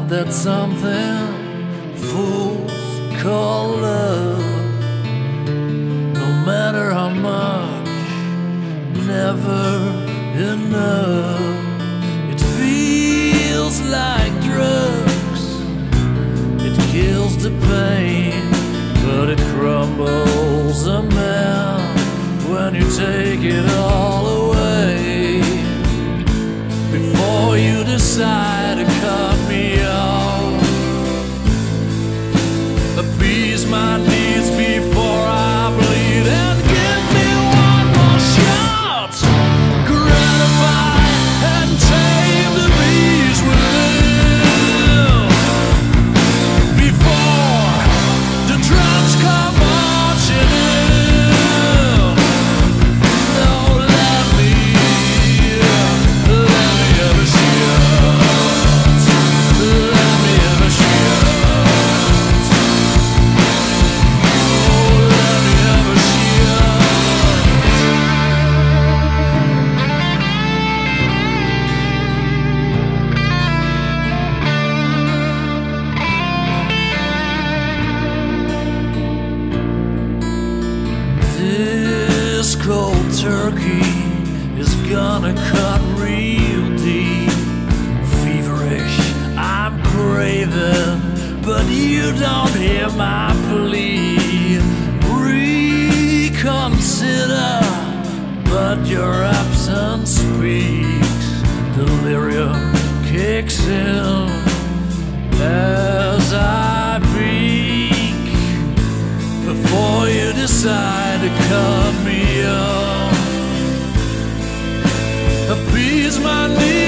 got that something fools call love. No matter how much, never enough. It feels like drugs, it kills the pain, but it crumbles a man when you take it all away. My turkey is gonna cut real deep. Feverish, I'm craving, but you don't hear my plea. Reconsider, but your absence speaks. Delirium kicks in as I peek before you decide to cut me off. Appease my needs